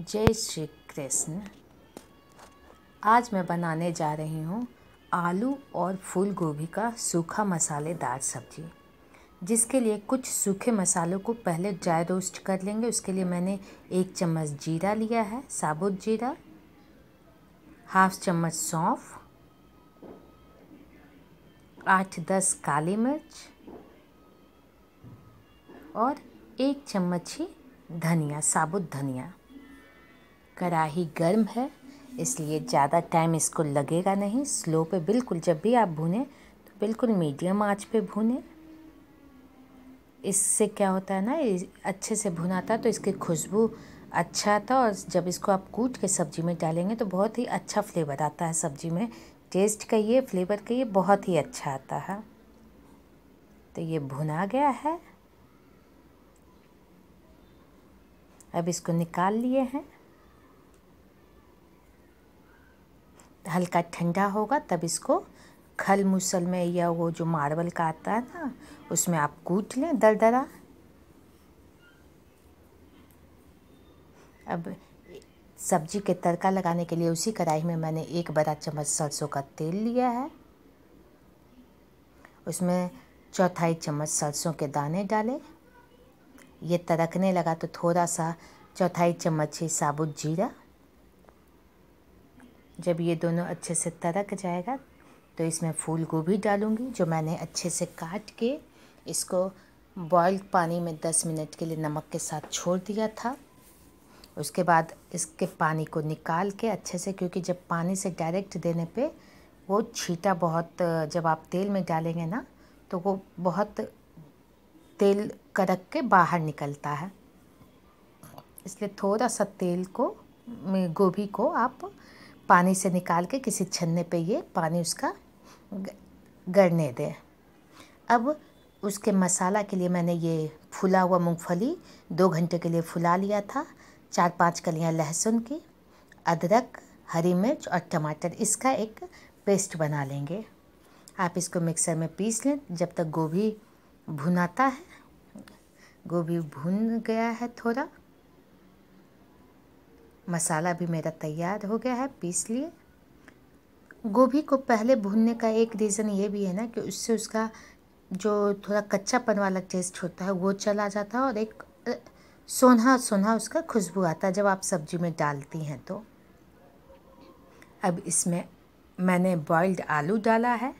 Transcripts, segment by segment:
जय श्री कृष्ण आज मैं बनाने जा रही हूँ आलू और फूल गोभी का सूखा मसालेदार सब्ज़ी। जिसके लिए कुछ सूखे मसालों को पहले ड्राई रोस्ट कर लेंगे। उसके लिए मैंने एक चम्मच जीरा लिया है, साबुत जीरा, हाफ़ चम्मच सौंफ, आठ दस काली मिर्च और एक चम्मच ही धनिया, साबुत धनिया। कढ़ाई गर्म है, इसलिए ज़्यादा टाइम इसको लगेगा नहीं। स्लो पे बिल्कुल जब भी आप भूनें तो बिल्कुल मीडियम आँच पे भूनें। इससे क्या होता है ना अच्छे से भुनाता तो इसकी खुशबू अच्छा आता और जब इसको आप कूट के सब्ज़ी में डालेंगे तो बहुत ही अच्छा फ्लेवर आता है सब्ज़ी में। टेस्ट कहिए फ्लेवर कहिए, बहुत ही अच्छा आता है। तो ये भुना गया है। अब इसको निकाल लिए हैं। हल्का ठंडा होगा, तब इसको खल मुसल में या वो जो मार्बल का आता है ना, उसमें आप कूट लें दरदरा। अब सब्ज़ी के तड़का लगाने के लिए उसी कढ़ाई में मैंने एक बड़ा चम्मच सरसों का तेल लिया है। उसमें चौथाई चम्मच सरसों के दाने डाले। ये तड़कने लगा तो थोड़ा सा चौथाई चम्मच ही साबुत जीरा। जब ये दोनों अच्छे से तड़क जाएगा तो इसमें फूल गोभी डालूँगी, जो मैंने अच्छे से काट के इसको बॉइल्ड पानी में 10 मिनट के लिए नमक के साथ छोड़ दिया था। उसके बाद इसके पानी को निकाल के अच्छे से, क्योंकि जब पानी से डायरेक्ट देने पे वो छीटा बहुत, जब आप तेल में डालेंगे ना तो वो बहुत तेल कड़क के बाहर निकलता है। इसलिए थोड़ा सा तेल को गोभी को आप पानी से निकाल के किसी छन्ने पे ये पानी उसका गड़ने दें। अब उसके मसाला के लिए मैंने ये फुला हुआ मूंगफली दो घंटे के लिए फुला लिया था, चार पाँच कलियाँ लहसुन की, अदरक, हरी मिर्च और टमाटर, इसका एक पेस्ट बना लेंगे। आप इसको मिक्सर में पीस लें, जब तक गोभी भुनाता है, गोभी भुन गया है थोड़ा मसाला भी मेरा तैयार हो गया है पीस लिए। गोभी को पहले भूनने का एक रीज़न ये भी है ना कि उससे उसका जो थोड़ा कच्चापन वाला टेस्ट होता है, वो चला जाता है और एक सोना सोना उसका खुशबू आता है जब आप सब्ज़ी में डालती हैं तो। अब इसमें मैंने बॉइल्ड आलू डाला है।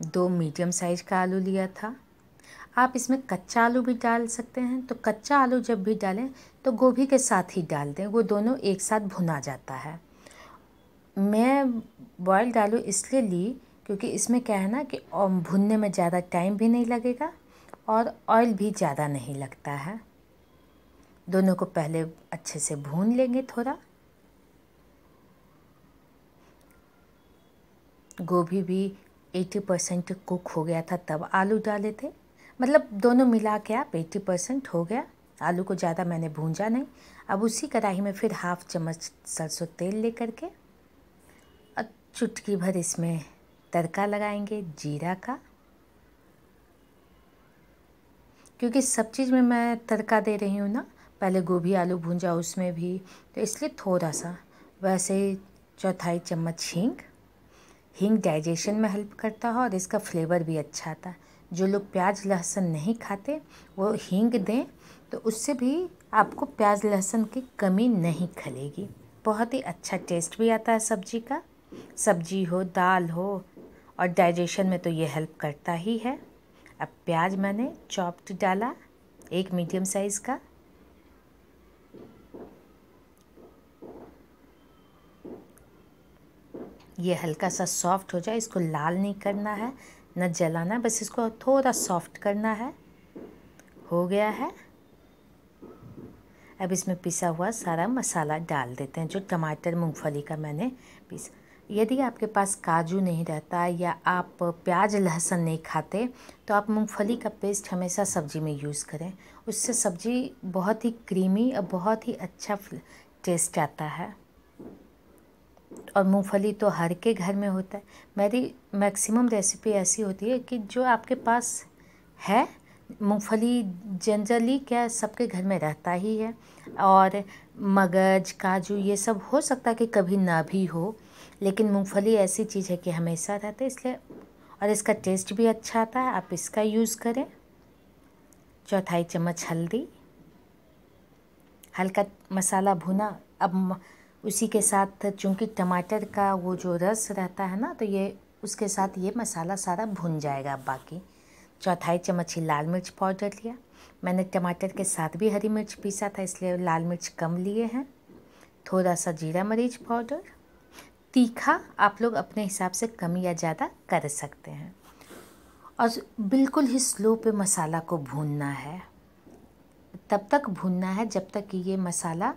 दो मीडियम साइज़ का आलू लिया था। आप इसमें कच्चा आलू भी डाल सकते हैं। तो कच्चा आलू जब भी डालें तो गोभी के साथ ही डाल दें। वो दोनों एक साथ भुना जाता है। मैं बॉयल्ड आलू इसलिए ली क्योंकि इसमें क्या है ना कि भुनने में ज़्यादा टाइम भी नहीं लगेगा और ऑयल भी ज़्यादा नहीं लगता है। दोनों को पहले अच्छे से भून लेंगे थोड़ा। गोभी भी एटी परसेंट कुक हो गया था, तब आलू डाले थे। मतलब दोनों मिला के आप एट्टी परसेंट हो गया। आलू को ज़्यादा मैंने भूंजा नहीं। अब उसी कढ़ाई में फिर हाफ़ चम्मच सरसों तेल ले करके और चुटकी भर इसमें तड़का लगाएँगे जीरा का। क्योंकि सब चीज़ में मैं तड़का दे रही हूँ ना, पहले गोभी आलू भूंजा उसमें भी तो इसलिए थोड़ा सा वैसे चौथाई चम्मच हींग। हींग डाइजेशन में हेल्प करता है और इसका फ्लेवर भी अच्छा आता है। जो लोग प्याज लहसुन नहीं खाते, वो हींग दें तो उससे भी आपको प्याज लहसुन की कमी नहीं खलेगी। बहुत ही अच्छा टेस्ट भी आता है सब्ज़ी का। सब्ज़ी हो, दाल हो, और डाइजेशन में तो ये हेल्प करता ही है। अब प्याज मैंने चॉप्ड डाला, एक मीडियम साइज़ का। ये हल्का सा सॉफ्ट हो जाए, इसको लाल नहीं करना है। न जलाना बस इसको थोड़ा सॉफ्ट करना है। हो गया है। अब इसमें पिसा हुआ सारा मसाला डाल देते हैं, जो टमाटर, मूंगफली का मैंने पीस, यदि आपके पास काजू नहीं रहता या आप प्याज, लहसुन नहीं खाते तो आप मूंगफली का पेस्ट हमेशा सब्ज़ी में यूज़ करें। उससे सब्ज़ी बहुत ही क्रीमी और बहुत ही अच्छा टेस्ट आता है। और मूंगफली तो हर के घर में होता है। मेरी मैक्सिमम रेसिपी ऐसी होती है कि जो आपके पास है, मूंगफली जनरली क्या सबके घर में रहता ही है। और मगज, काजू ये सब हो सकता है कि कभी ना भी हो, लेकिन मूंगफली ऐसी चीज़ है कि हमेशा रहता है, इसलिए और इसका टेस्ट भी अच्छा आता है, आप इसका यूज़ करें। चौथाई चम्मच हल्दी। हल्का मसाला भुना, अब उसी के साथ चूँकि टमाटर का वो जो रस रहता है ना तो ये उसके साथ ये मसाला सारा भुन जाएगा बाकी। चौथाई चम्मच ही लाल मिर्च पाउडर लिया। मैंने टमाटर के साथ भी हरी मिर्च पीसा था, इसलिए लाल मिर्च कम लिए हैं। थोड़ा सा जीरा मरीच पाउडर। तीखा आप लोग अपने हिसाब से कम या ज़्यादा कर सकते हैं। और बिल्कुल ही स्लो पे मसाला को भूनना है। तब तक भूनना है जब तक कि ये मसाला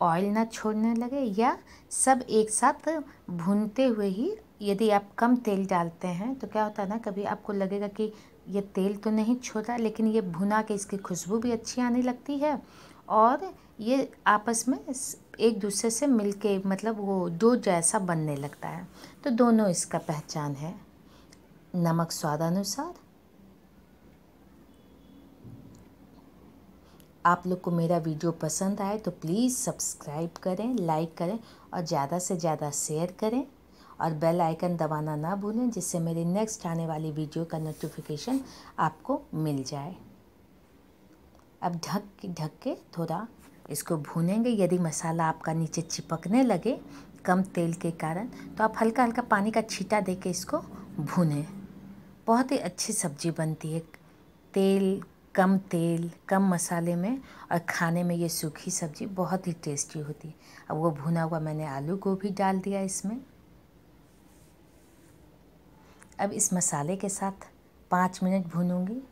ऑयल ना छोड़ने लगे या सब एक साथ भूनते हुए ही यदि आप कम तेल डालते हैं तो क्या होता है ना, कभी आपको लगेगा कि ये तेल तो नहीं छोड़ा लेकिन ये भुना के इसकी खुशबू भी अच्छी आने लगती है। और ये आपस में एक दूसरे से मिलके मतलब वो दो जैसा बनने लगता है। तो दोनों इसका पहचान है। नमक स्वादानुसार आप लोग को मेरा वीडियो पसंद आए तो प्लीज़ सब्सक्राइब करें, लाइक करें और ज़्यादा से ज़्यादा शेयर करें और बेल आइकन दबाना ना भूलें जिससे मेरी नेक्स्ट आने वाली वीडियो का नोटिफिकेशन आपको मिल जाए। अब ढक के ढक के थोड़ा इसको भूनेंगे। यदि मसाला आपका नीचे चिपकने लगे कम तेल के कारण तो आप हल्का हल्का पानी का छीटा दे के इसको भूनें। बहुत ही अच्छी सब्ज़ी बनती है। तेल कम तेल, कम मसाले में और खाने में ये सूखी सब्ज़ी बहुत ही टेस्टी होती। है अब वो भुना हुआ मैंने आलू गोभी डाल दिया इसमें। अब इस मसाले के साथ पाँच मिनट भूनूँगी।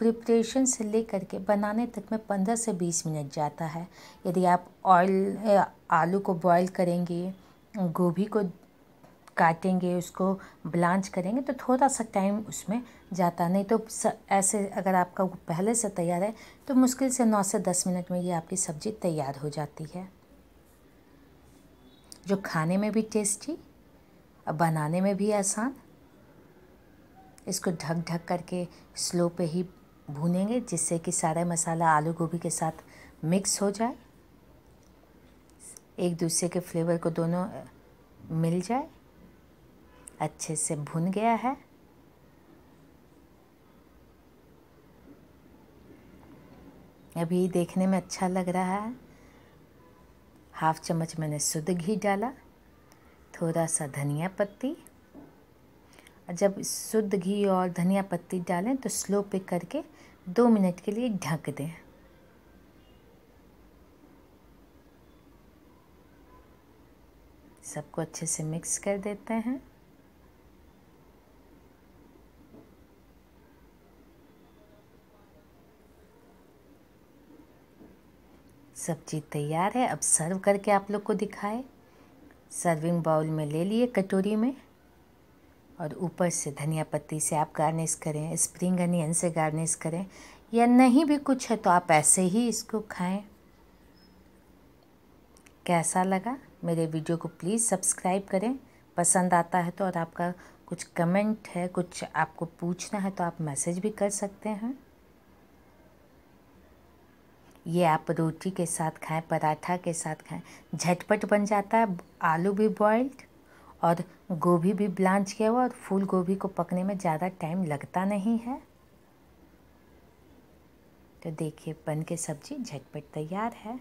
प्रिपरेशन से लेकर के बनाने तक में पंद्रह से बीस मिनट जाता है। यदि आप ऑयल आलू को बॉईल करेंगे, गोभी को काटेंगे, उसको ब्लांच करेंगे तो थोड़ा सा टाइम उसमें जाता नहीं तो ऐसे अगर आपका पहले से तैयार है तो मुश्किल से नौ से दस मिनट में ये आपकी सब्ज़ी तैयार हो जाती है। जो खाने में भी टेस्टी, और बनाने में भी आसान, इसको ढक ढक करके स्लो पे ही भूनेंगे, जिससे कि सारा मसाला आलू गोभी के साथ मिक्स हो जाए। एक दूसरे के फ्लेवर को दोनों मिल जाए। अच्छे से भुन गया है। अभी देखने में अच्छा लग रहा है। हाफ़ चम्मच मैंने शुद्ध घी डाला, थोड़ा सा धनिया पत्ती। जब शुद्ध घी और धनिया पत्ती डालें तो स्लो पे करके दो मिनट के लिए ढक दें। सबको अच्छे से मिक्स कर देते हैं। सब्ज़ी तैयार है। अब सर्व करके आप लोग को दिखाए। सर्विंग बाउल में ले लिए कटोरी में। और ऊपर से धनिया पत्ती से आप गार्निश करें, स्प्रिंग अनियन से गार्निश करें, या नहीं भी कुछ है तो आप ऐसे ही इसको खाएँ। कैसा लगा मेरे वीडियो को प्लीज़ सब्सक्राइब करें। पसंद आता है तो और आपका कुछ कमेंट है, कुछ आपको पूछना है तो आप मैसेज भी कर सकते हैं। ये आप रोटी के साथ खाएँ, पराठा के साथ खाएँ, झटपट बन जाता है, आलू भी बॉइल्ड और गोभी भी ब्लांच किया हुआ और फूल गोभी को पकने में ज़्यादा टाइम लगता नहीं है। तो देखिए, बन के सब्ज़ी झटपट तैयार है।